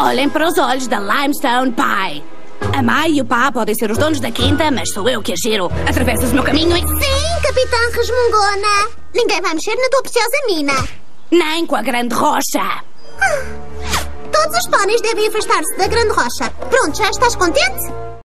Olhem para os olhos da Limestone Pie. A Mai e o Pá podem ser os donos da quinta, mas sou eu que a giro. Atravessas o meu caminho e... Sim, Capitã Resmungona. Ninguém vai mexer na tua preciosa mina. Nem com a grande rocha. Ah, todos os pôneis devem afastar-se da grande rocha. Pronto, já estás contente?